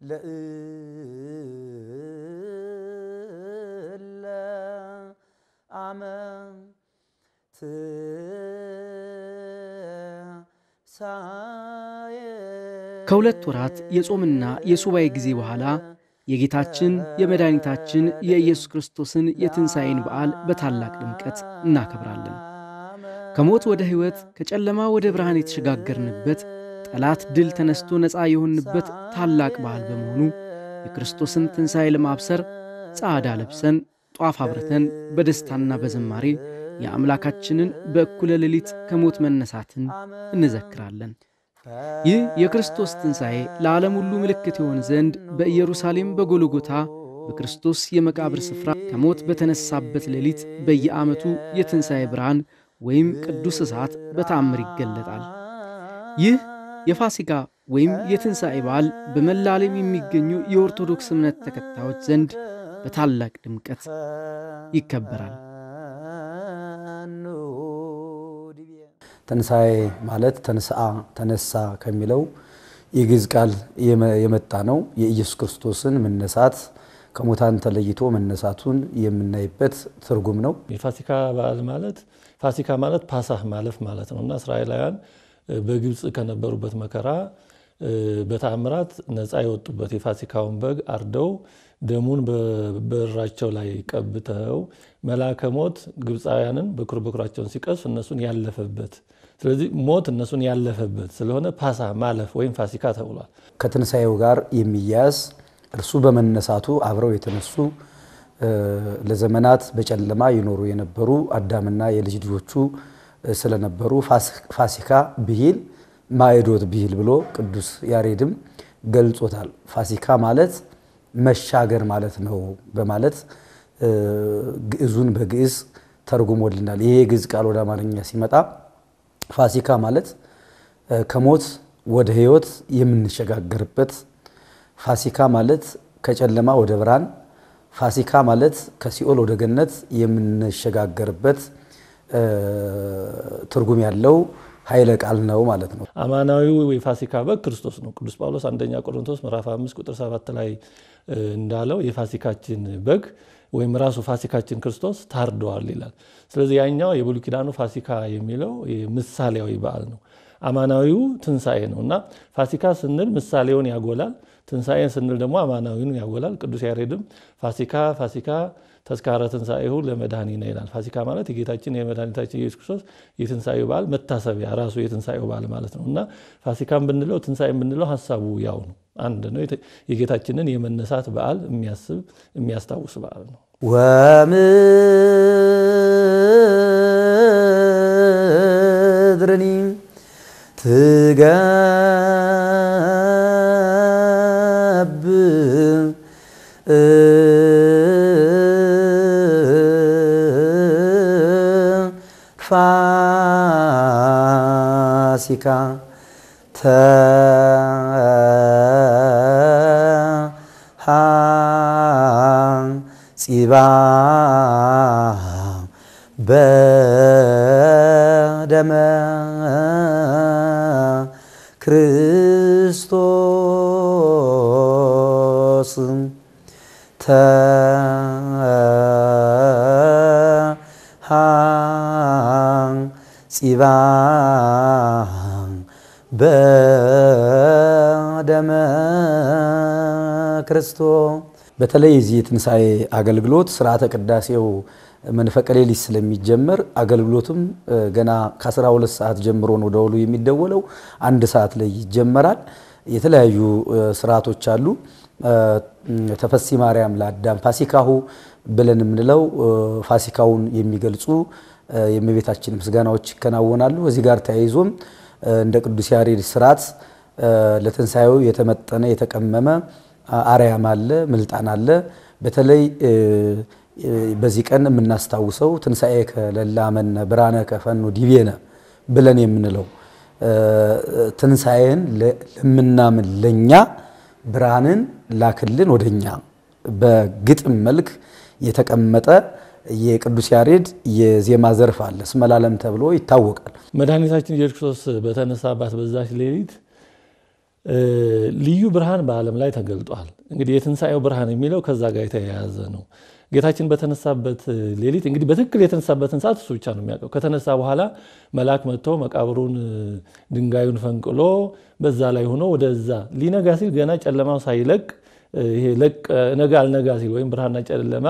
ለእለ አመ ከሁለት ወራት የጾምና የሱባኤ ጊዜ በኋላ የጌታችን የመድኃኒታችን የኢየሱስ ክርስቶስን የትንሣኤን በዓል በታላቅ ድምቀት እናከብራለን። ከሞት ወደ ሕይወት ከጨለማ ወደ ብርሃን የተሸጋገርንበት ጠላት ድል ተነስቶ ነፃ የሆንበት ታላቅ በዓል በመሆኑ የክርስቶስን ትንሣኤ ለማብሰር ጻዕዳ ለብሰን ጧፍ አብርተን በደስታና በዝማሬ የአምላካችንን በእኩለ ሌሊት ከሞት መነሳትን እንዘክራለን። ይህ የክርስቶስ ትንሣኤ ለዓለም ሁሉ ምልክት ይሆን ዘንድ በኢየሩሳሌም በጎልጎታ በክርስቶስ የመቃብር ስፍራ ከሞት በተነሳበት ሌሊት በየዓመቱ የትንሣኤ ብርሃን ወይም ቅዱስ እሳት በተአምር ይገለጣል። ይህ የፋሲካ ወይም የትንሣኤ በዓል በመላ ዓለም የሚገኙ የኦርቶዶክስ እምነት ተከታዮች ዘንድ በታላቅ ድምቀት ይከበራል። ትንሣኤ ማለት ተንስአ ተነሳ ከሚለው የግዕዝ ቃል የመጣ ነው። የኢየሱስ ክርስቶስን መነሳት ከሙታን ተለይቶ መነሳቱን የምናይበት ትርጉም ነው። የፋሲካ በዓል ማለት ፋሲካ ማለት ፓሳህ ማለፍ ማለት ነው እና እስራኤላውያን በግብፅ ከነበሩበት መከራ በተአምራት ነፃ የወጡበት የፋሲካውን በግ አርደው ደሙን በበራቸው ላይ ቀብተው መልአከ ሞት ግብፃውያንን በኩር በኩራቸውን ሲቀሱ እነሱን ያለፈበት ስለዚህ ሞት እነሱን ያለፈበት ስለሆነ ፓሳ ማለፍ ወይም ፋሲካ ተብሏል። ከትንሣኤው ጋር የሚያያዝ እርሱ በመነሳቱ አብረው የተነሱ ለዘመናት በጨለማ ይኖሩ የነበሩ አዳምና የልጅ ልጆቹ ስለነበሩ ፋሲካ ብሂል ማዕዶት ብሂል ብሎ ቅዱስ ያሬድም ገልጾታል። ፋሲካ ማለት መሻገር ማለት ነው በማለት ግዕዙን በግዕዝ ተርጉሞልናል። ይሄ የግዕዝ ቃል ወደ አማርኛ ሲመጣ ፋሲካ ማለት ከሞት ወደ ሕይወት የምንሸጋገርበት፣ ፋሲካ ማለት ከጨለማ ወደ ብርሃን፣ ፋሲካ ማለት ከሲኦል ወደ ገነት የምንሸጋገርበት ትርጉም ያለው ኃይለ ቃል ነው ማለት ነው። አማናዊው የፋሲካ በግ ክርስቶስ ነው። ቅዱስ ጳውሎስ አንደኛ ቆሮንቶስ ምዕራፍ 5 ቁጥር 7 ላይ እንዳለው የፋሲካችን በግ ወይም ራሱ ፋሲካችን ክርስቶስ ታርደዋል ይላል። ስለዚህ ያኛው የብሉይ ኪዳኑ ፋሲካ የሚለው ምሳሌያዊ በዓል ነው። አማናዊው ትንሣኤ ነው እና ፋሲካ ስንል ምሳሌውን ያጎላል፣ ትንሣኤን ስንል ደግሞ አማናዊውን ያጎላል። ቅዱስ ያሬድም ፋሲካ ፋሲካ ተስካረ ትንሣኤሁ ለመድኃኒነ ይላል። ፋሲካ ማለት የጌታችን የመድኃኒታችን ኢየሱስ ክርስቶስ የትንሣኤው በዓል መታሰቢያ ራሱ የትንሣኤው በዓል ማለት ነው እና ፋሲካን ብንለው ትንሣኤን ብንለው ሀሳቡ ያው ነው፣ አንድ ነው። የጌታችንን የመነሳት በዓል የሚያስብ የሚያስታውስ በዓል ነው። ወምድርኒ ትገብ ፋሲካ ተሃጺባ በደመ ክርስቶስ ጺባ በደመ ክርስቶስ በተለይ የዚህ የትንሣኤ አገልግሎት ስርዓተ ቅዳሴው መንፈቀ ሌሊት ስለሚጀመር አገልግሎቱም ገና ከ12 ሰዓት ጀምሮ ነው ደወሉ የሚደወለው። አንድ ሰዓት ላይ ይጀመራል። የተለያዩ ስርዓቶች አሉ። ተፈሲ ማርያም ለአዳም ፋሲካሁ ብለን የምንለው ፋሲካውን የሚገልጹ የእመቤታችን ምስጋናዎች ይከናወናሉ። እዚህ ጋር ተያይዞም እንደ ቅዱስ ያሬድ ስርዓት ለትንሣኤው የተመጠነ የተቀመመ አርያም አለ፣ ምልጣን አለ። በተለይ በዚህ ቀን የምናስታውሰው ትንሣኤ ከለላመነ ብርሃነ ከፈኑ ዲቤነ ብለን የምንለው ትንሣኤን ለምናምን ለኛ ብርሃንን ላክልን ወደኛ በግጥም መልክ የተቀመጠ የቅዱስ ያሬድ የዜማ ዘርፍ አለ። እስመ ተብሎ ይታወቃል። መድኃኒታችን ኢየሱስ ክርስቶስ በተነሳባት በዛች ሌሊት ልዩ ብርሃን በዓለም ላይ ተገልጧል። እንግዲህ የትንሣኤው ብርሃን የሚለው ከዛ ጋር የተያያዘ ነው። ጌታችን በተነሳበት ሌሊት እንግዲህ በትክክል የተነሳበትን ሰዓት እሱ ብቻ ነው የሚያውቀው። ከተነሳ በኋላ መልአክ መጥቶ መቃብሩን ድንጋዩን ፈንቅሎ በዛ ላይ ሆኖ ወደዛ ሊነጋ ሲል ገና ጨለማው ሳይለቅ ይሄ ነጋ አልነጋ ሲል ወይም ብርሃንና ጨለማ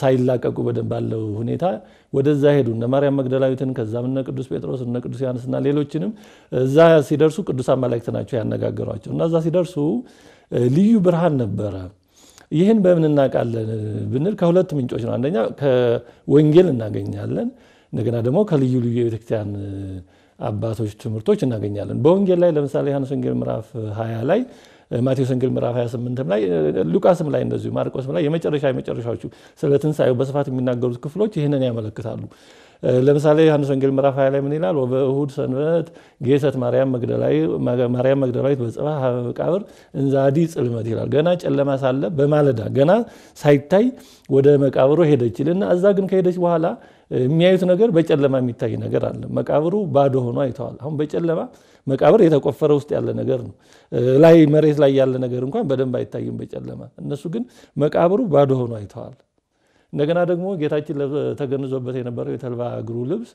ሳይላቀቁ በደንብ ባለው ሁኔታ ወደዛ ሄዱ። እነ ማርያም መግደላዊትን ከዛም እነ ቅዱስ ጴጥሮስ እነ ቅዱስ ዮሐንስና ሌሎችንም እዛ ሲደርሱ ቅዱሳን መላእክት ናቸው ያነጋገሯቸው እና እዛ ሲደርሱ ልዩ ብርሃን ነበረ። ይህን በምን እናውቃለን ብንል ከሁለት ምንጮች ነው። አንደኛ ከወንጌል እናገኛለን። እንደገና ደግሞ ከልዩ ልዩ የቤተክርስቲያን አባቶች ትምህርቶች እናገኛለን። በወንጌል ላይ ለምሳሌ ዮሐንስ ወንጌል ምዕራፍ 20 ላይ ማቴዎስ ወንጌል ምዕራፍ 28 ላይ ሉቃስም ላይ እንደዚሁ ማርቆስም ላይ የመጨረሻ የመጨረሻዎቹ ስለ ትንሣኤው በስፋት የሚናገሩት ክፍሎች ይህንን ያመለክታሉ። ለምሳሌ ዮሐንስ ወንጌል ምዕራፍ 20 ላይ ምን ይላል? ወበእሁድ ሰንበት ጌሰት ማርያም መግደላዊት በጽባሕ ሀበ መቃብር እንዛዲ ጽልመት ይላል። ገና ጨለማ ሳለ በማለዳ ገና ሳይታይ ወደ መቃብሩ ሄደች ይልና እዛ ግን ከሄደች በኋላ የሚያዩት ነገር በጨለማ የሚታይ ነገር አለ። መቃብሩ ባዶ ሆኖ አይተዋል። አሁን በጨለማ መቃብር የተቆፈረ ውስጥ ያለ ነገር ነው። ላይ መሬት ላይ ያለ ነገር እንኳን በደንብ አይታይም በጨለማ። እነሱ ግን መቃብሩ ባዶ ሆኖ አይተዋል። እንደገና ደግሞ ጌታችን ተገንዞበት የነበረው የተልባ እግሩ ልብስ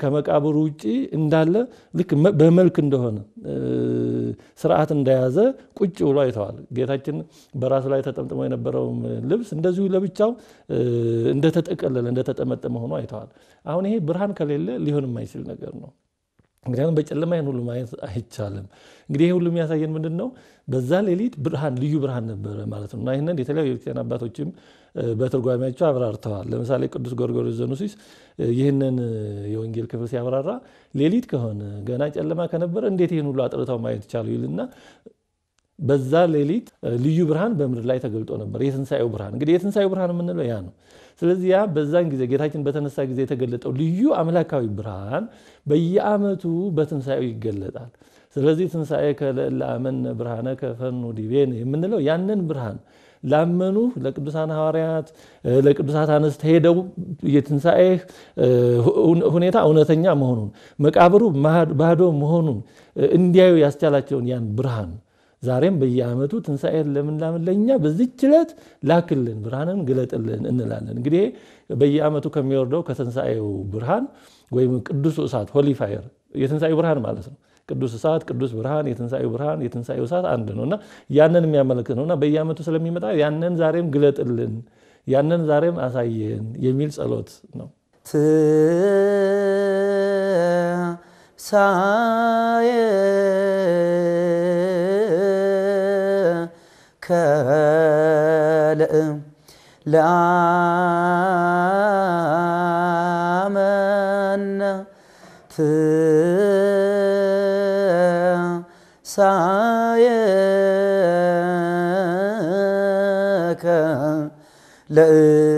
ከመቃብሩ ውጭ እንዳለ ልክ በመልክ እንደሆነ ስርዓት እንደያዘ ቁጭ ብሎ አይተዋል። ጌታችን በራሱ ላይ ተጠምጥሞ የነበረውም ልብስ እንደዚሁ ለብቻው እንደተጠቀለለ እንደተጠመጠመ ሆኖ አይተዋል። አሁን ይሄ ብርሃን ከሌለ ሊሆን የማይችል ነገር ነው። ምክንያቱም በጨለማ ይህን ሁሉ ማየት አይቻልም። እንግዲህ ይህ ሁሉ የሚያሳየን ምንድን ነው? በዛ ሌሊት ብርሃን ልዩ ብርሃን ነበረ ማለት ነው እና ይህንን የተለያዩ የቤተክርስቲያን አባቶችም በትርጓሜያቸው አብራርተዋል። ለምሳሌ ቅዱስ ጎርጎርዮስ ዘኑሲስ ይህንን የወንጌል ክፍል ሲያብራራ ሌሊት ከሆነ ገና ጨለማ ከነበረ እንዴት ይህን ሁሉ አጥርተው ማየት ቻሉ ይልና በዛ ሌሊት ልዩ ብርሃን በምድር ላይ ተገልጦ ነበር። የትንሣኤው ብርሃን እንግዲህ የትንሣኤው ብርሃን የምንለው ያ ነው። ስለዚህ ያ በዛን ጊዜ ጌታችን በተነሳ ጊዜ የተገለጠው ልዩ አምላካዊ ብርሃን በየዓመቱ በትንሣኤው ይገለጣል። ስለዚህ ትንሣኤ ለአመነ ብርሃነ ከፈኑ ዲቤን የምንለው ያንን ብርሃን ላመኑ ለቅዱሳን ሐዋርያት ለቅዱሳት አንስት ሄደው የትንሣኤ ሁኔታ እውነተኛ መሆኑን መቃብሩ ባዶ መሆኑን እንዲያዩ ያስቻላቸውን ያን ብርሃን ዛሬም በየዓመቱ ትንሣኤ ለምን ላምን ለእኛ በዚች ዕለት ላክልን ብርሃንን ግለጥልን እንላለን። እንግዲህ በየዓመቱ ከሚወርደው ከትንሣኤው ብርሃን ወይም ቅዱስ እሳት ሆሊ ፋየር የትንሣኤው ብርሃን ማለት ነው። ቅዱስ እሳት፣ ቅዱስ ብርሃን፣ የትንሣኤው ብርሃን፣ የትንሣኤው እሳት አንድ ነው እና ያንን የሚያመለክት ነው እና በየዓመቱ ስለሚመጣ ያንን ዛሬም ግለጥልን፣ ያንን ዛሬም አሳየን የሚል ጸሎት ነው። ትንሣኤ ከለእም ለአመነ ትንሣኤ ለእለ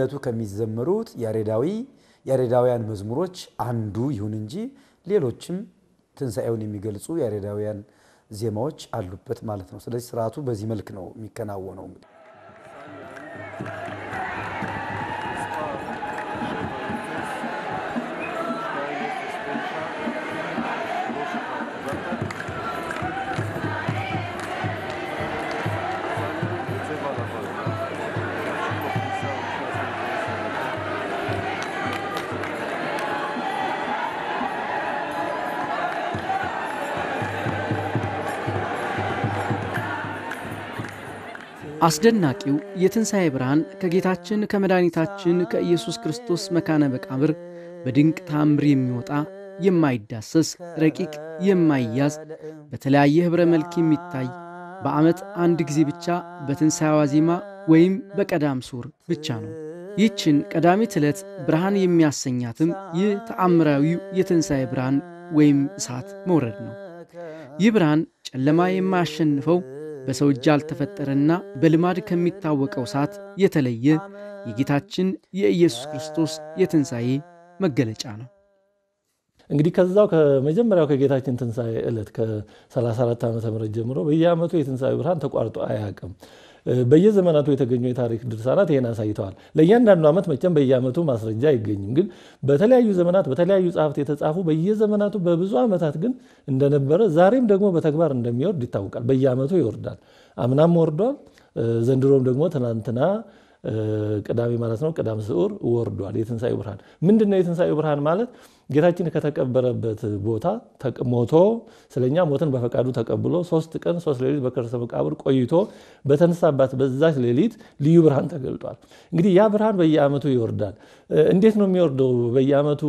በዕለቱ ከሚዘመሩት ያሬዳዊ ያሬዳውያን መዝሙሮች አንዱ ይሁን እንጂ ሌሎችም ትንሣኤውን የሚገልጹ ያሬዳውያን ዜማዎች አሉበት ማለት ነው። ስለዚህ ስርዓቱ በዚህ መልክ ነው የሚከናወነው። እንግዲህ አስደናቂው የትንሣኤ ብርሃን ከጌታችን ከመድኃኒታችን ከኢየሱስ ክርስቶስ መካነ መቃብር በድንቅ ታምር የሚወጣ የማይዳሰስ ረቂቅ የማይያዝ በተለያየ ኅብረ መልክ የሚታይ በዓመት አንድ ጊዜ ብቻ በትንሣኤ ዋዜማ ወይም በቀዳም ሱር ብቻ ነው ይህችን ቀዳሚት ዕለት ብርሃን የሚያሰኛትም ይህ ተአምራዊው የትንሣኤ ብርሃን ወይም እሳት መውረድ ነው። ይህ ብርሃን ጨለማ የማያሸንፈው በሰው እጅ ያልተፈጠረና በልማድ ከሚታወቀው እሳት የተለየ የጌታችን የኢየሱስ ክርስቶስ የትንሣኤ መገለጫ ነው። እንግዲህ ከዛው ከመጀመሪያው ከጌታችን ትንሣኤ ዕለት ከ34 ዓመተ ምህረት ጀምሮ በየዓመቱ የትንሣኤ ብርሃን ተቋርጦ አያውቅም። በየዘመናቱ የተገኙ የታሪክ ድርሳናት ይህን አሳይተዋል። ለእያንዳንዱ ዓመት መቼም በየዓመቱ ማስረጃ አይገኝም። ግን በተለያዩ ዘመናት በተለያዩ ጸሐፍት የተጻፉ በየዘመናቱ በብዙ ዓመታት ግን እንደነበረ ዛሬም ደግሞ በተግባር እንደሚወርድ ይታወቃል። በየዓመቱ ይወርዳል። አምናም ወርዷል። ዘንድሮም ደግሞ ትናንትና ቅዳሜ ማለት ነው ቅዳም ስዑር ወርዷል። የትንሣኤ ብርሃን ምንድን ነው? የትንሣኤ ብርሃን ማለት ጌታችን ከተቀበረበት ቦታ ሞቶ ስለኛ ሞትን በፈቃዱ ተቀብሎ ሶስት ቀን ሶስት ሌሊት በከርሰ መቃብር ቆይቶ በተነሳባት በዛች ሌሊት ልዩ ብርሃን ተገልጧል። እንግዲህ ያ ብርሃን በየዓመቱ ይወርዳል። እንዴት ነው የሚወርደው? በየዓመቱ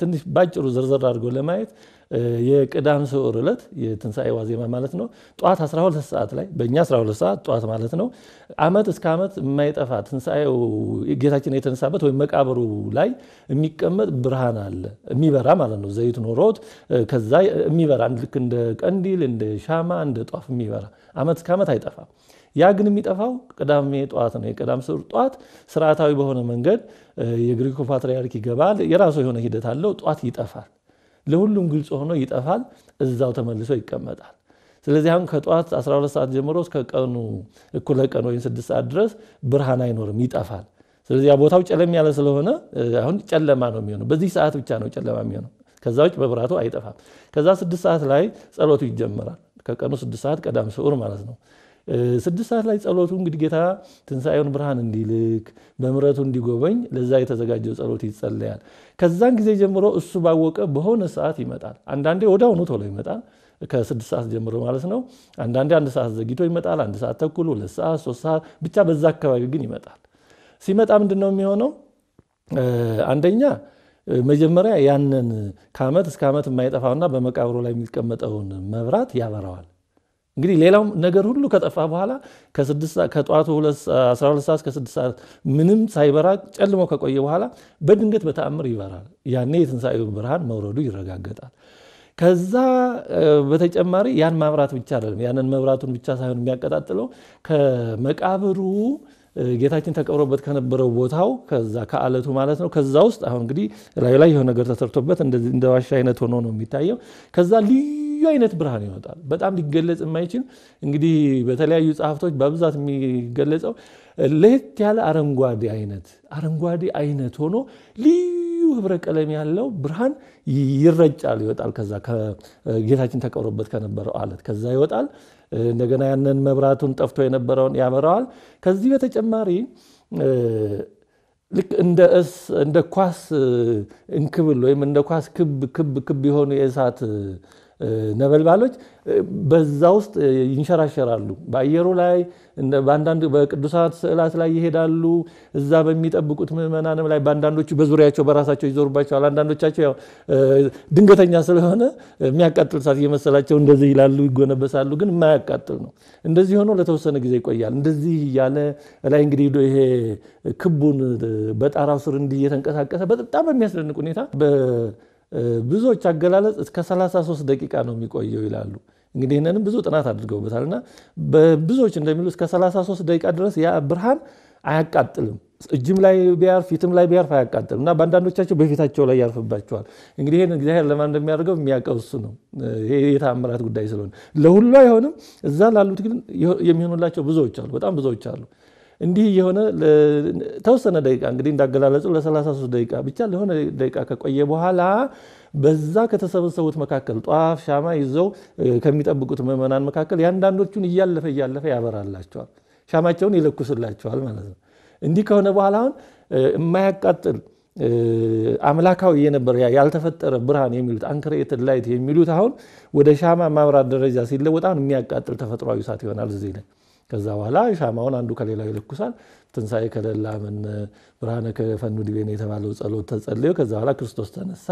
ትንሽ ባጭሩ ዝርዝር አድርገው ለማየት የቅዳም ስዑር ዕለት የትንሣኤ ዋዜማ ማለት ነው ጠዋት 12 ሰዓት ላይ በእኛ 12 ሰዓት ጠዋት ማለት ነው ዓመት እስከ ዓመት የማይጠፋ ትንሣኤው ጌታችን የተነሳበት ወይም መቃብሩ ላይ የሚቀመጥ ብርሃን አለ የሚበራ ማለት ነው። ዘይት ኖሮት ከዛ የሚበራ ልክ እንደ ቀንዲል እንደ ሻማ እንደ ጧፍ የሚበራ ዓመት እስከ ዓመት አይጠፋም። ያ ግን የሚጠፋው ቅዳሜ ጠዋት ነው። የቅዳም ስዑር ጠዋት ስርዓታዊ በሆነ መንገድ የግሪኮ ፓትርያርክ ይገባል። የራሱ የሆነ ሂደት አለው። ጠዋት ይጠፋል። ለሁሉም ግልጽ ሆኖ ይጠፋል። እዛው ተመልሶ ይቀመጣል። ስለዚህ አሁን ከጠዋት 12 ሰዓት ጀምሮ እስከ ቀኑ እኩለ ቀን ወይም 6 ሰዓት ድረስ ብርሃን አይኖርም፣ ይጠፋል። ስለዚህ ቦታው ጨለም ያለ ስለሆነ አሁን ጨለማ ነው የሚሆነው። በዚህ ሰዓት ብቻ ነው ጨለማ የሚሆነው። ከዛ ውጭ መብራቱ አይጠፋም። ከዛ 6 ሰዓት ላይ ጸሎቱ ይጀመራል። ከቀኑ 6 ሰዓት ቀዳም ስዑር ማለት ነው። ስድስት ሰዓት ላይ ጸሎቱ እንግዲህ ጌታ ትንሣኤውን ብርሃን እንዲልክ በምሕረቱ እንዲጎበኝ ለዛ የተዘጋጀው ጸሎት ይጸለያል። ከዛን ጊዜ ጀምሮ እሱ ባወቀ በሆነ ሰዓት ይመጣል። አንዳንዴ ወዲያውኑ ቶሎ ይመጣል፣ ከስድስት ሰዓት ጀምሮ ማለት ነው። አንዳንዴ አንድ ሰዓት ዘግይቶ ይመጣል፣ አንድ ሰዓት ተኩል፣ ሁለት ሰዓት፣ ሶስት ሰዓት ብቻ በዛ አካባቢ ግን ይመጣል። ሲመጣ ምንድን ነው የሚሆነው? አንደኛ መጀመሪያ ያንን ከዓመት እስከ ዓመት የማይጠፋውና በመቃብሩ ላይ የሚቀመጠውን መብራት ያበራዋል። እንግዲህ ሌላው ነገር ሁሉ ከጠፋ በኋላ ከጠዋቱ 12 ሰዓት እስከ 6 ሰዓት ምንም ሳይበራ ጨልሞ ከቆየ በኋላ በድንገት በተአምር ይበራል። ያኔ የትንሣኤው ብርሃን መውረዱ ይረጋገጣል። ከዛ በተጨማሪ ያን ማብራት ብቻ አይደለም፣ ያንን መብራቱን ብቻ ሳይሆን የሚያቀጣጥለው ከመቃብሩ ጌታችን ተቀብሮበት ከነበረው ቦታው ከዛ ከአለቱ ማለት ነው። ከዛ ውስጥ አሁን እንግዲህ ላዩ ላይ የሆነ ነገር ተሰርቶበት እንደ ዋሻ አይነት ሆኖ ነው የሚታየው። ከዛ አይነት ብርሃን ይወጣል። በጣም ሊገለጽ የማይችል እንግዲህ በተለያዩ ጸሐፍቶች በብዛት የሚገለጸው ለየት ያለ አረንጓዴ አይነት አረንጓዴ አይነት ሆኖ ልዩ ህብረ ቀለም ያለው ብርሃን ይረጫል፣ ይወጣል። ከዛ ጌታችን ተቀብሮበት ከነበረው አለት ከዛ ይወጣል። እንደገና ያንን መብራቱን ጠፍቶ የነበረውን ያበራዋል። ከዚህ በተጨማሪ ልክ እንደ ኳስ እንክብል ወይም እንደ ኳስ ክብ ክብ ክብ የሆኑ የእሳት ነበልባሎች በዛ ውስጥ ይንሸራሸራሉ። በአየሩ ላይ በአንዳንድ በቅዱሳት ስዕላት ላይ ይሄዳሉ። እዛ በሚጠብቁት ምዕመናንም ላይ በአንዳንዶቹ በዙሪያቸው በራሳቸው ይዞሩባቸዋል። አንዳንዶቻቸው ድንገተኛ ስለሆነ የሚያቃጥል እሳት እየመሰላቸው እንደዚህ ይላሉ፣ ይጎነበሳሉ። ግን የማያቃጥል ነው። እንደዚህ ሆኖ ለተወሰነ ጊዜ ይቆያል። እንደዚህ እያለ ላይ እንግዲህ ይሄ ክቡን በጣራው ስር እንዲህ እየተንቀሳቀሰ በጣም በሚያስደንቅ ሁኔታ ብዙዎች አገላለጽ እስከ 33 ደቂቃ ነው የሚቆየው ይላሉ። እንግዲህ ይህንንም ብዙ ጥናት አድርገውበታል እና በብዙዎች እንደሚሉ እስከ 33 ደቂቃ ድረስ ያ ብርሃን አያቃጥልም። እጅም ላይ ቢያርፍ ፊትም ላይ ቢያርፍ አያቃጥልም እና በአንዳንዶቻቸው በፊታቸው ላይ ያርፍባቸዋል። እንግዲህ ይህን እግዚአብሔር ለማን እንደሚያደርገው የሚያውቀው እሱ ነው። የተአምራት ጉዳይ ስለሆነ ለሁሉ አይሆንም። እዛ ላሉት ግን የሚሆኑላቸው ብዙዎች አሉ፣ በጣም ብዙዎች አሉ። እንዲህ የሆነ ተወሰነ ደቂቃ እንግዲህ እንዳገላለጹ ለ33 ደቂቃ ብቻ ለሆነ ደቂቃ ከቆየ በኋላ በዛ ከተሰበሰቡት መካከል ጧፍ ሻማ ይዘው ከሚጠብቁት ምዕመናን መካከል የአንዳንዶቹን እያለፈ እያለፈ ያበራላቸዋል፣ ሻማቸውን ይለኩስላቸዋል ማለት ነው። እንዲህ ከሆነ በኋላ አሁን የማያቃጥል አምላካዊ የነበረ ያልተፈጠረ ብርሃን የሚሉት uncreated light የሚሉት አሁን ወደ ሻማ ማብራት ደረጃ ሲለወጥ አሁን የሚያቃጥል ተፈጥሯዊ እሳት ይሆናል እዚህ ላይ ከዛ በኋላ ሻማውን አንዱ ከሌላው ይለኩሳል። ትንሣኤ ከሌለ ምን ብርሃነ ከፈኑ ዲቤን የተባለው ጸሎት ተጸልዮ ከዛ በኋላ ክርስቶስ ተነሳ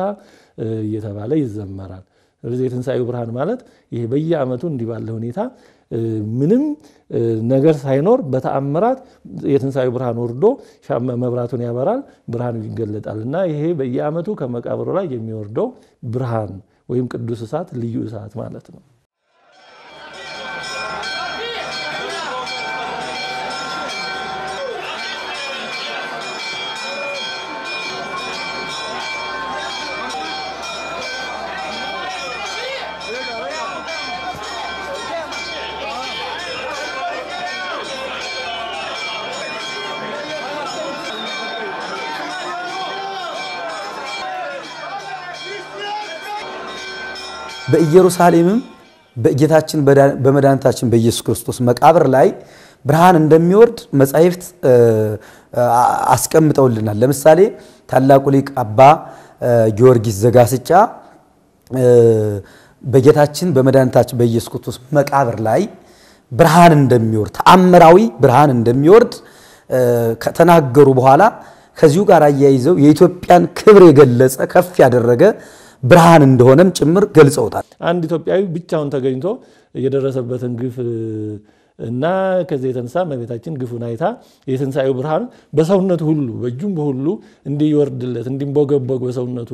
እየተባለ ይዘመራል። ስለዚህ የትንሣኤው ብርሃን ማለት ይሄ በየዓመቱ እንዲህ ባለ ሁኔታ ምንም ነገር ሳይኖር በተአምራት የትንሣኤ ብርሃን ወርዶ መብራቱን ያበራል፣ ብርሃን ይገለጣል እና ይሄ በየዓመቱ ከመቃብሩ ላይ የሚወርደው ብርሃን ወይም ቅዱስ እሳት ልዩ እሳት ማለት ነው። በኢየሩሳሌምም በጌታችን በመድኃኒታችን በኢየሱስ ክርስቶስ መቃብር ላይ ብርሃን እንደሚወርድ መጻሕፍት አስቀምጠውልናል። ለምሳሌ ታላቁ ሊቅ አባ ጊዮርጊስ ዘጋስጫ በጌታችን በመድኃኒታችን በኢየሱስ ክርስቶስ መቃብር ላይ ብርሃን እንደሚወርድ ተአምራዊ ብርሃን እንደሚወርድ ከተናገሩ በኋላ ከዚሁ ጋር አያይዘው የኢትዮጵያን ክብር የገለጸ ከፍ ያደረገ ብርሃን እንደሆነም ጭምር ገልጸውታል። አንድ ኢትዮጵያዊ ብቻውን ተገኝቶ የደረሰበትን ግፍ እና ከዚህ የተነሳ እመቤታችን ግፉን አይታ የትንሣኤው ብርሃን በሰውነቱ ሁሉ በእጁም በሁሉ እንዲወርድለት እንዲንቦገቦግ በሰውነቱ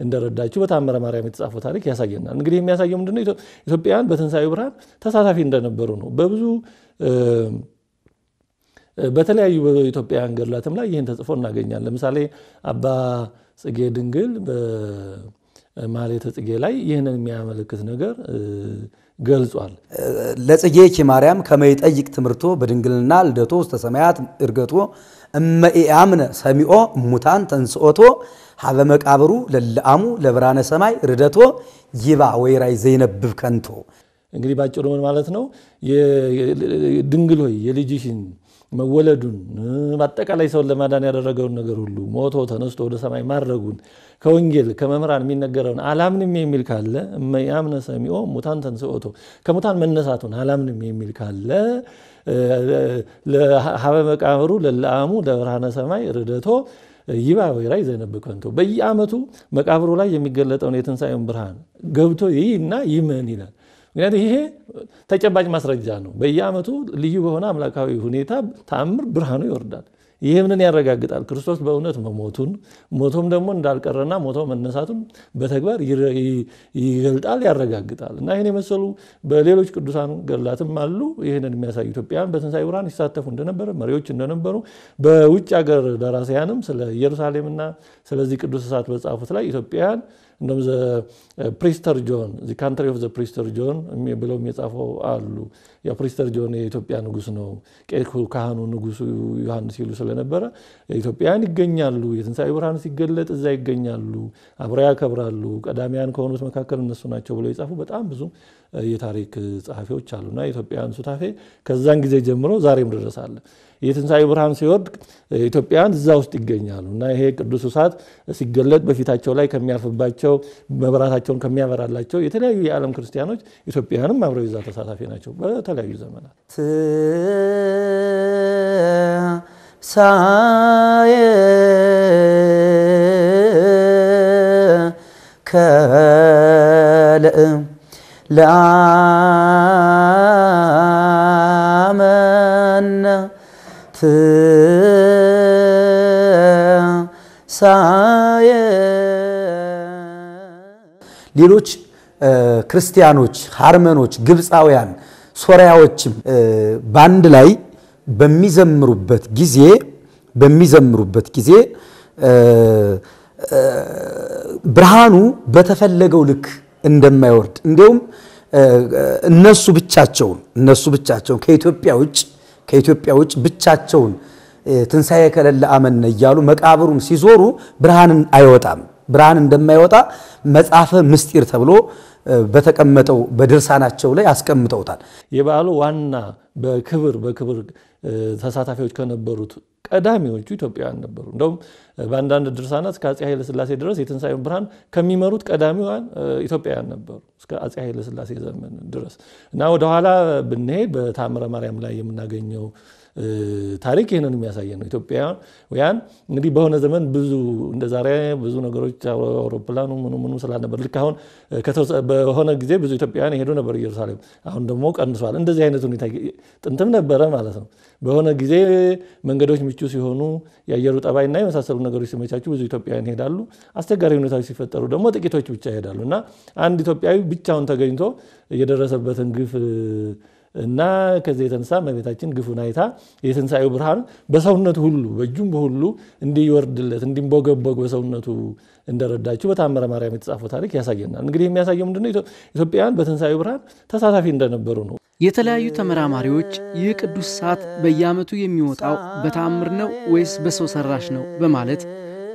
እንደረዳችው በታምረ ማርያም የተጻፈው ታሪክ ያሳየናል። እንግዲህ የሚያሳየው ምንድነው? ኢትዮጵያውያን በትንሣኤው ብርሃን ተሳታፊ እንደነበሩ ነው። በብዙ በተለያዩ በኢትዮጵያውያን ገድላትም ላይ ይህን ተጽፎ እናገኛለን። ለምሳሌ አባ ጽጌ ድንግል በማኅሌተ ጽጌ ላይ ይህንን የሚያመለክት ነገር ገልጿል። ለጽጌኪ ማርያም ከመይጠይቅ ትምህርቶ በድንግልና ልደቶ ውስተ ሰማያት እርገቶ እመኢአምነ ሰሚኦ እሙታን ተንስኦቶ ሀበ መቃብሩ ለለአሙ ለብርሃነ ሰማይ ርደቶ ይባ ወይራይ ዘይነብብ ከንቶ። እንግዲህ ባጭሩ ምን ማለት ነው? ድንግል ሆይ የልጅሽን መወለዱን በአጠቃላይ ሰውን ለማዳን ያደረገውን ነገር ሁሉ ሞቶ ተነስቶ ወደ ሰማይ ማድረጉን ከወንጌል ከመምህራን የሚነገረውን አላምንም የሚል ካለ እመያምነ ሰሚኦ ሙታን ተንስኦቶ ከሙታን መነሳቱን አላምንም የሚል ካለ ሀበ መቃብሩ ለለአሙ ለብርሃነ ሰማይ ርደቶ ይባ ወይራ ይዘነብ ከንቶ በየዓመቱ መቃብሩ ላይ የሚገለጠውን የትንሣኤውን ብርሃን ገብቶ ይህ እና ይመን ይላል። ምክንያቱም ይሄ ተጨባጭ ማስረጃ ነው። በየዓመቱ ልዩ በሆነ አምላካዊ ሁኔታ ተአምር ብርሃኑ ይወርዳል። ይህ ምንን ያረጋግጣል? ክርስቶስ በእውነት መሞቱን ሞቶም ደግሞ እንዳልቀረና ሞቶ መነሳቱን በተግባር ይገልጣል፣ ያረጋግጣል። እና ይህን የመሰሉ በሌሎች ቅዱሳን ገድላትም አሉ ይህንን የሚያሳዩ ኢትዮጵያውያን በትንሣኤ ብርሃን ይሳተፉ እንደነበረ መሪዎች እንደነበሩ በውጭ ሀገር ደራሲያንም ስለ ኢየሩሳሌምና ስለዚህ ቅዱስ እሳት በጻፉት ላይ ኢትዮጵያውያን እንደም Prester John country of Prester John ብለውም የጻፈው አሉ። Prester John የኢትዮጵያ ንጉሥ ነው። ካህኑ ንጉሱ ዮሐንስ ይሉ ስለነበረ ኢትዮጵያውያን ይገኛሉ። የትንሣኤ ብርሃን ሲገለጥ እዛ ይገኛሉ፣ አብረው ያከብራሉ። ቀዳሚያን ከሆኑት መካከል እነሱ ናቸው ብለው የጻፉ በጣም ብዙ የታሪክ ጸሐፊዎች አሉና የኢትዮጵያውያን ሱታፌ ከዛን ጊዜ ጀምሮ ዛሬም ድረስ አለ። የትንሣኤ ብርሃን ሲወርድ ኢትዮጵያውያን እዛ ውስጥ ይገኛሉ እና ይሄ ቅዱስ እሳት ሲገለጥ በፊታቸው ላይ ከሚያርፍባቸው መብራታቸውን ከሚያበራላቸው የተለያዩ የዓለም ክርስቲያኖች ኢትዮጵያውያንም አብረው የዛ ተሳታፊ ናቸው በተለያዩ ዘመናት። ትንሣኤ ከለእም ለአመነ ትንሣኤ ሌሎች ክርስቲያኖች፣ ሃርመኖች፣ ግብፃውያን፣ ሶሪያዎችም በአንድ ላይ በሚዘምሩበት ጊዜ በሚዘምሩበት ጊዜ ብርሃኑ በተፈለገው ልክ እንደማይወርድ እንዲሁም እነሱ ብቻቸውን እነሱ ብቻቸውን ከኢትዮጵያ ውጭ ከኢትዮጵያ ውጭ ብቻቸውን ትንሣኤ ከሌለ አመነ እያሉ መቃብሩን ሲዞሩ ብርሃንን አይወጣም። ብርሃን እንደማይወጣ መጽሐፈ ምስጢር ተብሎ በተቀመጠው በድርሳናቸው ላይ አስቀምጠውታል። የበዓሉ ዋና በክብር በክብር ተሳታፊዎች ከነበሩት ቀዳሚዎቹ ኢትዮጵያውያን ነበሩ። እንደውም በአንዳንድ ድርሳናት እስከ አፄ ኃይለሥላሴ ድረስ የትንሣኤውን ብርሃን ከሚመሩት ቀዳሚዋን ኢትዮጵያውያን ነበሩ እስከ አፄ ኃይለሥላሴ ዘመን ድረስ እና ወደኋላ ብንሄድ በታምረ ማርያም ላይ የምናገኘው ታሪክ ይህንን የሚያሳየን ነው። ኢትዮጵያውያን እንግዲህ በሆነ ዘመን ብዙ እንደ ዛሬ ብዙ ነገሮች አውሮፕላኑ ምኑ ምኑ ስላልነበር ልክ አሁን በሆነ ጊዜ ብዙ ኢትዮጵያውያን የሄዱ ነበር ኢየሩሳሌም። አሁን ደግሞ ቀንሷል። እንደዚህ አይነት ሁኔታ ጥንትም ነበረ ማለት ነው። በሆነ ጊዜ መንገዶች ምቹ ሲሆኑ የአየሩ ጠባይና የመሳሰሉ ነገሮች ሲመቻቹ ብዙ ኢትዮጵያውያን ይሄዳሉ። አስቸጋሪ ሁኔታዎች ሲፈጠሩ ደግሞ ጥቂቶች ብቻ ይሄዳሉ እና አንድ ኢትዮጵያዊ ብቻውን ተገኝቶ የደረሰበትን ግፍ እና ከዚህ የተነሳ እመቤታችን ግፉን አይታ የትንሣኤው ብርሃን በሰውነቱ ሁሉ በእጁም በሁሉ እንዲወርድለት እንዲንቦገቦግ በሰውነቱ እንደረዳችው በታምረ ማርያም የተጻፈው ታሪክ ያሳየናል። እንግዲህ የሚያሳየው ምንድነው? ኢትዮጵያውያን በትንሣኤው ብርሃን ተሳታፊ እንደነበሩ ነው። የተለያዩ ተመራማሪዎች ይህ ቅዱስ እሳት በየዓመቱ የሚወጣው በተአምር ነው ወይስ በሰው ሰራሽ ነው በማለት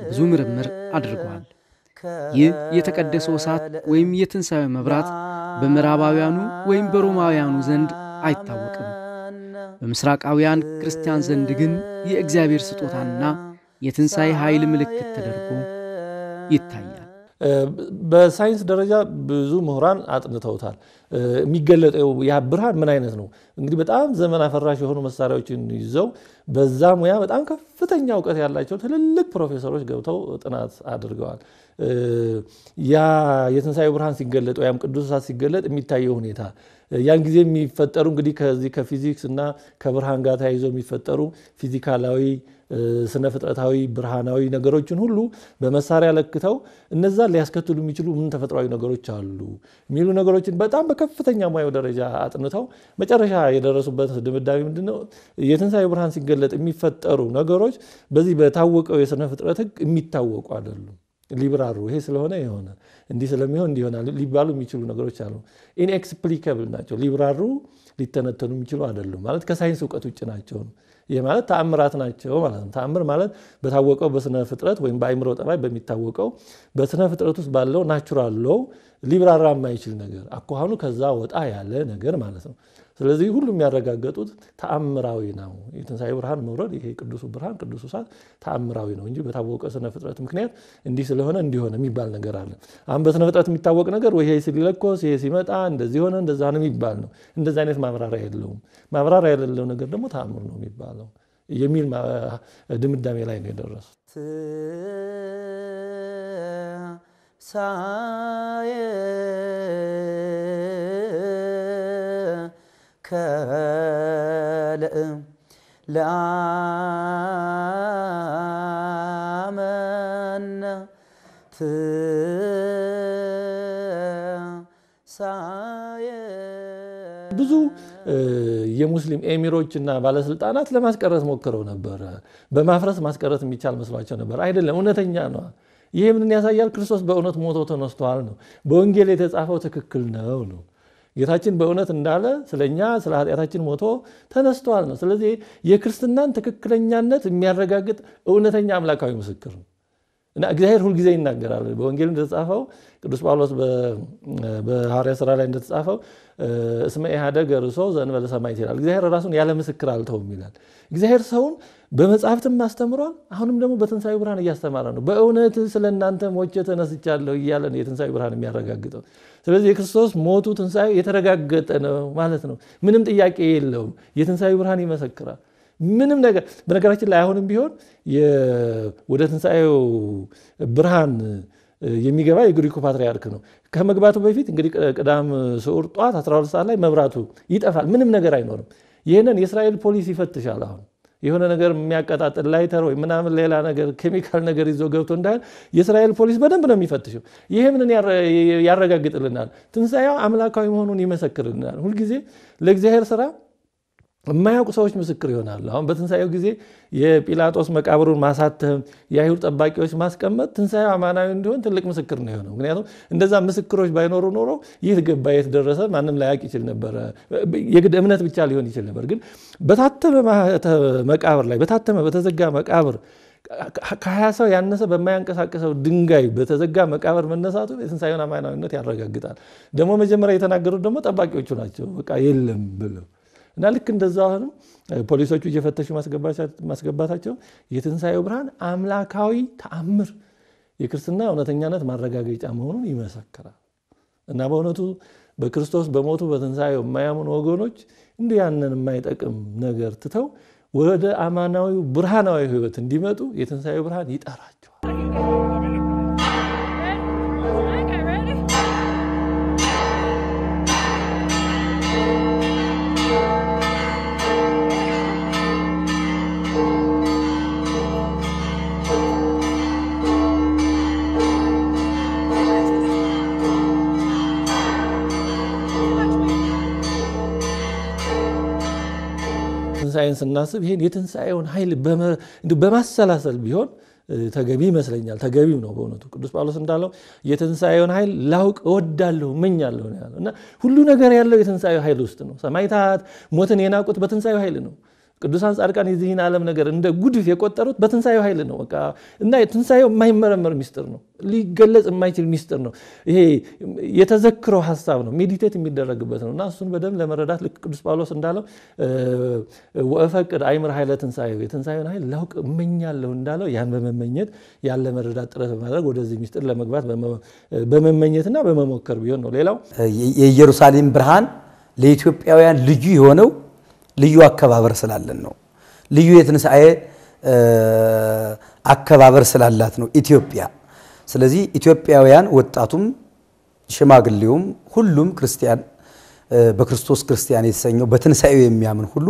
ብዙ ምርምር አድርገዋል። ይህ የተቀደሰው እሳት ወይም የትንሣኤ መብራት በምዕራባውያኑ ወይም በሮማውያኑ ዘንድ አይታወቅም። በምስራቃውያን ክርስቲያን ዘንድ ግን የእግዚአብሔር ስጦታና የትንሣኤ ኃይል ምልክት ተደርጎ ይታያል። በሳይንስ ደረጃ ብዙ ምሁራን አጥንተውታል። የሚገለጠው ያ ብርሃን ምን አይነት ነው? እንግዲህ በጣም ዘመን አፈራሽ የሆኑ መሳሪያዎችን ይዘው በዛ ሙያ በጣም ከፍተኛ እውቀት ያላቸው ትልልቅ ፕሮፌሰሮች ገብተው ጥናት አድርገዋል። ያ የትንሣኤው ብርሃን ሲገለጥ ወይም ቅዱስ እሳት ሲገለጥ የሚታየው ሁኔታ ያን ጊዜ የሚፈጠሩ እንግዲህ ከዚህ ከፊዚክስ እና ከብርሃን ጋር ተያይዘው የሚፈጠሩ ፊዚካላዊ ስነ ፍጥረታዊ ብርሃናዊ ነገሮችን ሁሉ በመሳሪያ ለክተው እነዛን ሊያስከትሉ የሚችሉ ምን ተፈጥሯዊ ነገሮች አሉ የሚሉ ነገሮችን በጣም በከፍተኛ ሙያው ደረጃ አጥንተው መጨረሻ የደረሱበት ድምዳሜ ምንድነው? የትንሣኤው ብርሃን ሲገለጥ የሚፈጠሩ ነገሮች በዚህ በታወቀው የስነ ፍጥረት ሕግ የሚታወቁ አይደሉም። ሊብራሩ ይሄ ስለሆነ የሆነ እንዲህ ስለሚሆን እንዲህ ይሆናል ሊባሉ የሚችሉ ነገሮች አሉ። inexplicable ናቸው። ሊብራሩ ሊተነተኑ የሚችሉ አይደሉም። ማለት ከሳይንስ እውቀት ውጭ ናቸው ይህ ማለት ተአምራት ናቸው ማለት ነው። ተአምር ማለት በታወቀው በስነ ፍጥረት ወይም በአይምሮ ጠባይ በሚታወቀው በስነ ፍጥረት ውስጥ ባለው natural law ሊብራራ የማይችል ነገር አኳኋኑ ከዛ ወጣ ያለ ነገር ማለት ነው። ስለዚህ ሁሉ የሚያረጋገጡት ተአምራዊ ነው። የትንሣኤ ብርሃን መውረድ ይሄ ቅዱሱ ብርሃን ቅዱሱ እሳት ተአምራዊ ነው እንጂ በታወቀ ስነ ፍጥረት ምክንያት እንዲህ ስለሆነ እንዲሆነ የሚባል ነገር አለ። አሁን በስነ ፍጥረት የሚታወቅ ነገር ወይ ይሄ ሲለኮስ ይሄ ሲመጣ እንደዚህ ሆነ እንደዛ ነው የሚባል ነው። እንደዚህ አይነት ማብራሪያ የለውም። ማብራሪያ የሌለው ነገር ደግሞ ተአምር ነው የሚባለው የሚል ድምዳሜ ላይ ነው የደረሱት። ከለእም ለአመነ ትንሣኤ ብዙ የሙስሊም ኤሚሮች እና ባለስልጣናት ለማስቀረት ሞክረው ነበረ። በማፍረስ ማስቀረት የሚቻል መስሏቸው ነበር። አይደለም፣ እውነተኛ ነው። ይሄ ምንን ያሳያል? ክርስቶስ በእውነት ሞቶ ተነስተዋል ነው። በወንጌል የተጻፈው ትክክል ነው ነው ጌታችን በእውነት እንዳለ ስለ እኛ ስለ ኃጢአታችን ሞቶ ተነስተዋል ነው። ስለዚህ የክርስትናን ትክክለኛነት የሚያረጋግጥ እውነተኛ አምላካዊ ምስክር ነው እና እግዚአብሔር ሁልጊዜ ይናገራል። በወንጌል እንደተጻፈው ቅዱስ ጳውሎስ በሐዋርያ ሥራ ላይ እንደተጻፈው እስመ ኢሃደገ ርእሶ ዘእንበለ ሰማዕት ይላል። እግዚአብሔር ራሱን ያለ ምስክር አልተውም ይላል። እግዚአብሔር ሰውን በመጽሐፍትም አስተምሯል። አሁንም ደግሞ በትንሣኤው ብርሃን እያስተማረ ነው። በእውነት ስለ እናንተ ሞቼ ተነስቻለሁ እያለ ነው የትንሣኤው ብርሃን የሚያረጋግጠው። ስለዚህ የክርስቶስ ሞቱ ትንሣኤው የተረጋገጠ ነው ማለት ነው። ምንም ጥያቄ የለውም። የትንሣኤው ብርሃን ይመሰክራል። ምንም ነገር በነገራችን ላይ አሁንም ቢሆን ወደ ትንሣኤው ብርሃን የሚገባ የግሪኩ ፓትርያርክ ነው። ከመግባቱ በፊት እንግዲህ ቅዳም ስዑር ጠዋት 12 ሰዓት ላይ መብራቱ ይጠፋል። ምንም ነገር አይኖርም። ይህንን የእስራኤል ፖሊስ ይፈትሻል። አሁን የሆነ ነገር የሚያቀጣጥል ላይተር ወይ ምናምን ሌላ ነገር ኬሚካል ነገር ይዞ ገብቶ እንዳይል የእስራኤል ፖሊስ በደንብ ነው የሚፈትሸው። ይሄ ምንን ያረጋግጥልናል? ትንሣኤው አምላካዊ መሆኑን ይመሰክርልናል። ሁልጊዜ ለእግዚአብሔር ስራ የማያውቁ ሰዎች ምስክር ይሆናሉ። አሁን በትንሣኤው ጊዜ የጲላጦስ መቃብሩን ማሳተም፣ የአይሁድ ጠባቂዎች ማስቀመጥ ትንሣኤው አማናዊ እንዲሆን ትልቅ ምስክር ነው የሆነው። ምክንያቱም እንደዛ ምስክሮች ባይኖሩ ኖሮ ይህ ገባ የት ደረሰ ማንም ላያውቅ ይችል ነበረ። የግድ እምነት ብቻ ሊሆን ይችል ነበር። ግን በታተመ መቃብር ላይ በታተመ በተዘጋ መቃብር ከሀያ ሰው ያነሰ በማያንቀሳቀሰው ድንጋይ በተዘጋ መቃብር መነሳቱ የትንሣኤውን አማናዊነት ያረጋግጣል። ደግሞ መጀመሪያ የተናገሩት ደግሞ ጠባቂዎቹ ናቸው። በቃ የለም ብለው እና ልክ እንደዛ አሁንም ፖሊሶቹ እየፈተሹ ማስገባታቸው የትንሣኤው ብርሃን አምላካዊ ተአምር የክርስትና እውነተኛነት ማረጋገጫ መሆኑን ይመሰክራል። እና በእውነቱ በክርስቶስ በሞቱ በትንሣኤው የማያምኑ ወገኖች እንዲህ ያንን የማይጠቅም ነገር ትተው ወደ አማናዊ ብርሃናዊ ሕይወት እንዲመጡ የትንሣኤው ብርሃን ይጠራቸዋል። ትንሣኤን ስናስብ ይህን የትንሣኤውን ኃይል በማሰላሰል ቢሆን ተገቢ ይመስለኛል። ተገቢም ነው በእውነቱ ቅዱስ ጳውሎስ እንዳለው የትንሣኤውን ኃይል ላውቅ እወዳለሁ እመኛለሁ ያለው እና ሁሉ ነገር ያለው የትንሣኤው ኃይል ውስጥ ነው። ሰማዕታት ሞትን የናቁት በትንሣኤው ኃይል ነው። ቅዱሳን ጻድቃን የዚህን ዓለም ነገር እንደ ጉድፍ የቆጠሩት በትንሣኤው ኃይል ነው። በቃ እና ትንሣኤው የማይመረመር ሚስጥር ነው፣ ሊገለጽ የማይችል ሚስጥር ነው። ይሄ የተዘክረው ሀሳብ ነው፣ ሜዲቴት የሚደረግበት ነው እና እሱን በደንብ ለመረዳት ልክ ቅዱስ ጳውሎስ እንዳለው ወእፈቅድ አይምር ኃይለ ትንሣኤው የትንሣኤውን ኃይል ላውቅ እመኛለሁ እንዳለው ያን በመመኘት ያለ መረዳት ጥረት በማድረግ ወደዚህ ሚስጥር ለመግባት በመመኘትና በመሞከር ቢሆን ነው። ሌላው የኢየሩሳሌም ብርሃን ለኢትዮጵያውያን ልዩ የሆነው ልዩ አከባበር ስላለን ነው። ልዩ የትንሣኤ አከባበር ስላላት ነው ኢትዮጵያ። ስለዚህ ኢትዮጵያውያን ወጣቱም፣ ሽማግሌውም፣ ሁሉም ክርስቲያን በክርስቶስ ክርስቲያን የተሰኘው በትንሣኤው የሚያምን ሁሉ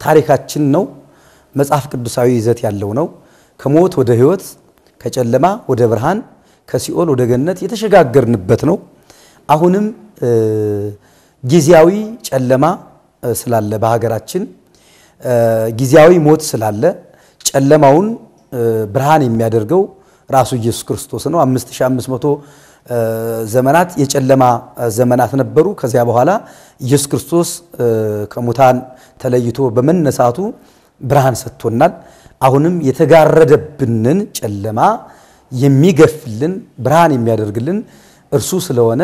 ታሪካችን ነው። መጽሐፍ ቅዱሳዊ ይዘት ያለው ነው። ከሞት ወደ ሕይወት፣ ከጨለማ ወደ ብርሃን፣ ከሲኦል ወደ ገነት የተሸጋገርንበት ነው። አሁንም ጊዜያዊ ጨለማ ስላለ በሀገራችን ጊዜያዊ ሞት ስላለ ጨለማውን ብርሃን የሚያደርገው ራሱ ኢየሱስ ክርስቶስ ነው። 5500 ዘመናት የጨለማ ዘመናት ነበሩ። ከዚያ በኋላ ኢየሱስ ክርስቶስ ከሙታን ተለይቶ በመነሳቱ ብርሃን ሰጥቶናል። አሁንም የተጋረደብንን ጨለማ የሚገፍልን ብርሃን የሚያደርግልን እርሱ ስለሆነ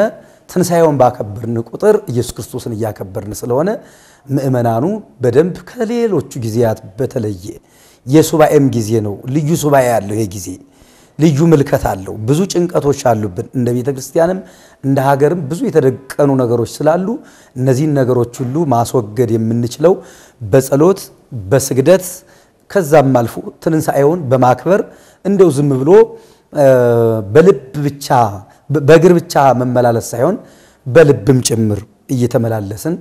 ትንሣኤውን ባከበርን ቁጥር ኢየሱስ ክርስቶስን እያከበርን ስለሆነ ምእመናኑ በደንብ ከሌሎቹ ጊዜያት በተለየ የሱባኤም ጊዜ ነው። ልዩ ሱባኤ ያለው ይሄ ጊዜ ልዩ ምልከት አለው። ብዙ ጭንቀቶች አሉብን። እንደ ቤተ ክርስቲያንም እንደ ሀገርም ብዙ የተደቀኑ ነገሮች ስላሉ እነዚህን ነገሮች ሁሉ ማስወገድ የምንችለው በጸሎት በስግደት ከዛም አልፎ ትንሣኤውን በማክበር እንደው ዝም ብሎ በልብ ብቻ በእግር ብቻ መመላለስ ሳይሆን በልብም ጭምር እየተመላለስን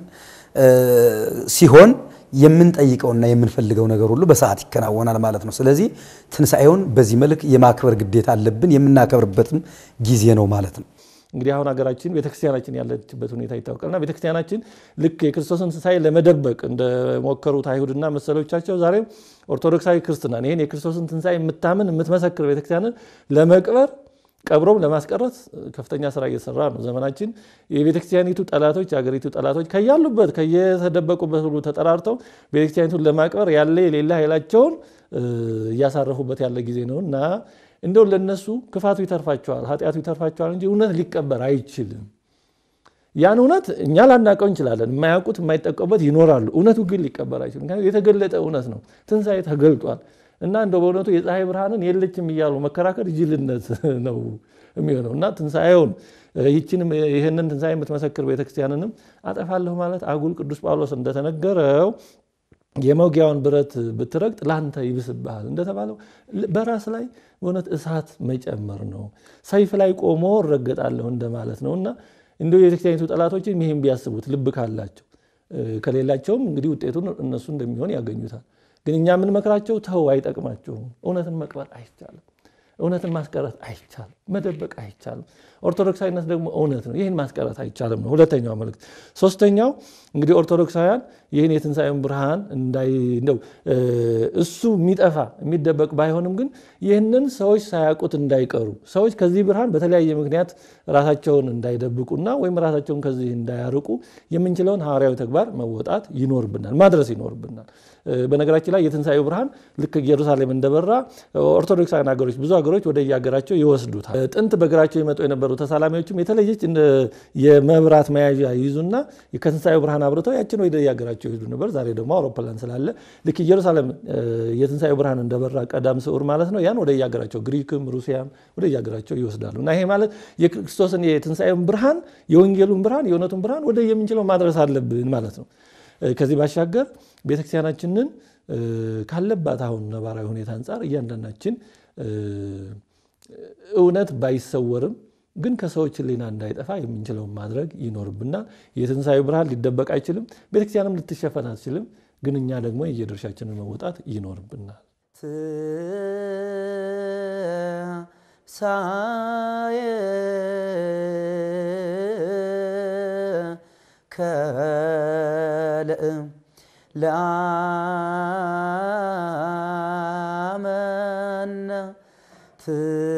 ሲሆን የምንጠይቀውና የምንፈልገው ነገር ሁሉ በሰዓት ይከናወናል ማለት ነው። ስለዚህ ትንሣኤውን በዚህ መልክ የማክበር ግዴታ አለብን። የምናከብርበትም ጊዜ ነው ማለት ነው። እንግዲህ አሁን ሀገራችን ቤተክርስቲያናችን ያለችበት ሁኔታ ይታወቃልና ቤተክርስቲያናችን ልክ የክርስቶስን ትንሣኤ ለመደበቅ እንደሞከሩት አይሁድና መሰሎቻቸው ዛሬም ኦርቶዶክሳዊ ክርስትናን ይህን የክርስቶስን ትንሣኤ የምታምን የምትመሰክር ቤተክርስቲያንን ለመቅበር ቀብሮም ለማስቀረት ከፍተኛ ስራ እየሰራ ነው። ዘመናችን የቤተክርስቲያኒቱ ጠላቶች የሀገሪቱ ጠላቶች ከያሉበት ከየተደበቁበት ሁሉ ተጠራርተው ቤተክርስቲያኒቱን ለማቅበር ያለ የሌለ ኃይላቸውን እያሳረፉበት ያለ ጊዜ ነው እና እንደው ለነሱ ክፋቱ ይተርፋቸዋል፣ ኃጢአቱ ይተርፋቸዋል እንጂ እውነት ሊቀበር አይችልም። ያን እውነት እኛ ላናውቀው እንችላለን። የማያውቁት የማይጠቀሙበት ይኖራሉ። እውነቱ ግን ሊቀበር አይችልም። የተገለጠ እውነት ነው። ትንሣኤ ተገልጧል እና እንደው በእውነቱ የፀሐይ ብርሃንን የለችም እያሉ መከራከር ጅልነት ነው የሚሆነው እና ትንሣኤውን ይህችንም ይህንን ትንሣኤ የምትመሰክር ቤተክርስቲያንንም አጠፋለሁ ማለት አጉል ቅዱስ ጳውሎስ እንደተነገረው የመውጊያውን ብረት ብትረግጥ ለአንተ ይብስብሃል እንደተባለው በራስ ላይ በእውነት እሳት መጨመር ነው። ሰይፍ ላይ ቆሞ እረገጣለሁ እንደማለት ነው እና እንዲሁ የቤተክርስቲያኒቱ ጠላቶችም ይህም ቢያስቡት ልብ ካላቸው ከሌላቸውም እንግዲህ ውጤቱን እነሱ እንደሚሆን ያገኙታል። ግን እኛ የምንመክራቸው ተው፣ አይጠቅማቸውም። እውነትን መቅበር አይቻልም። እውነትን ማስቀረት አይቻልም። መደበቅ አይቻልም። ኦርቶዶክሳዊነት ደግሞ እውነት ነው። ይህን ማስቀረት አይቻልም ነው ሁለተኛው መልእክት። ሶስተኛው እንግዲህ ኦርቶዶክሳውያን ይህን የትንሣኤውን ብርሃን እንደው እሱ የሚጠፋ የሚደበቅ ባይሆንም ግን ይህንን ሰዎች ሳያውቁት እንዳይቀሩ ሰዎች ከዚህ ብርሃን በተለያየ ምክንያት ራሳቸውን እንዳይደብቁና ወይም ራሳቸውን ከዚህ እንዳያርቁ የምንችለውን ሐዋርያዊ ተግባር መወጣት ይኖርብናል፣ ማድረስ ይኖርብናል። በነገራችን ላይ የትንሣኤው ብርሃን ልክ ኢየሩሳሌም እንደበራ ኦርቶዶክሳውያን ሀገሮች ብዙ ሀገሮች ወደ የሀገራቸው ይወስዱታል። ጥንት በእግራቸው የመጡ የነበሩ ተሳላሚዎችም የተለየች የመብራት መያዣ ይይዙና ከትንሣኤው ብርሃን አብርተው ያችን ወደ የሀገራቸው ይሄዱ ነበር። ዛሬ ደግሞ አውሮፕላን ስላለ ልክ ኢየሩሳሌም የትንሣኤው ብርሃን እንደበራ ቀዳም ስዑር ማለት ነው። ያን ወደ የሀገራቸው ግሪክም ሩሲያም ወደ የሀገራቸው ይወስዳሉ እና ይሄ ማለት የክርስቶስን የትንሣኤውን ብርሃን የወንጌሉን ብርሃን የእውነቱን ብርሃን ወደ የምንችለው ማድረስ አለብን ማለት ነው። ከዚህ ባሻገር ቤተክርስቲያናችንን ካለባት አሁን ነባራዊ ሁኔታ አንጻር እያንዳንዳችን እውነት ባይሰወርም ግን ከሰዎች ሕሊና እንዳይጠፋ የምንችለውን ማድረግ ይኖርብናል። የትንሣኤው ብርሃን ሊደበቅ አይችልም። ቤተክርስቲያንም ልትሸፈን አትችልም። ግን እኛ ደግሞ የየድርሻችንን መወጣት ይኖርብናል። ትንሣኤ ከለእም ለአመነ ትንሣኤ